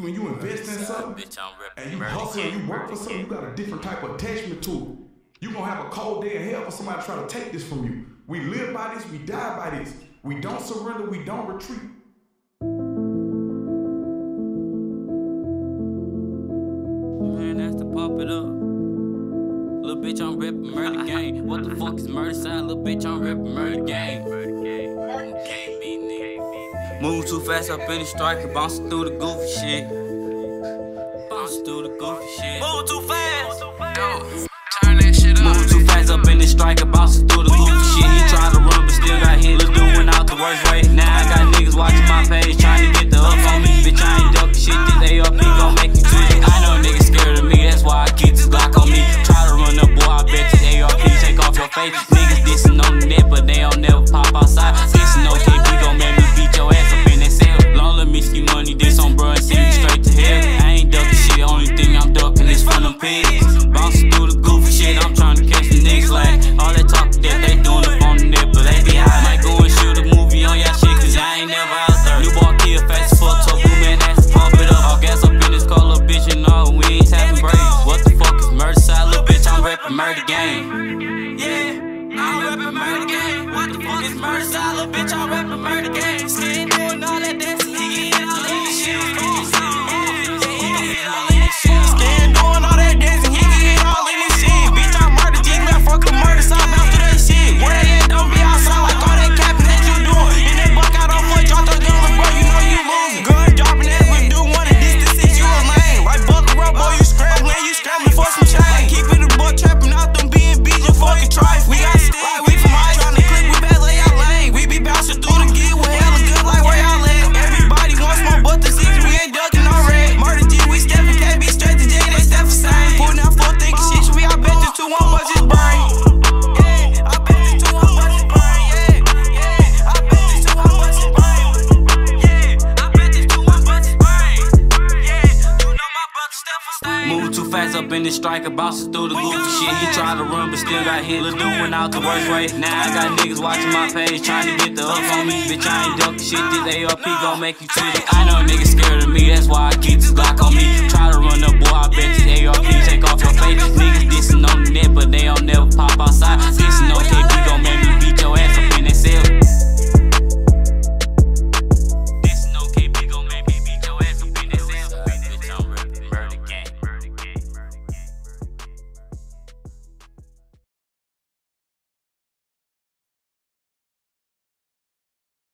When you invest in something and you hustle and you work for something, you got a different type of attachment to it. You're gonna have a cold day in hell for somebody to try to take this from you. We live by this, we die by this. We don't surrender, we don't retreat. Man, that's to pop it up. Little bitch, I'm ripping murder game. What the fuck is murder side? Little bitch, I'm ripping murder game. Move too fast up in the and bouncing through the goofy shit. Bouncing through the goofy shit. Move too fast. Yo, turn that shit up. Move too fast up in the striker, bouncing through the murder game. Yeah, I rap a murder game. What the fuck is murder style, bitch? I rap a murder game. fast up in the striker, bounces through the goofy shit. He tried to run, but still got hit. Lil' dude went out the worst way. Now I got niggas watching my page, trying to get the up on me. Bitch, I ain't ducking shit. This ARP gon' make you tweet. I know niggas scared of me.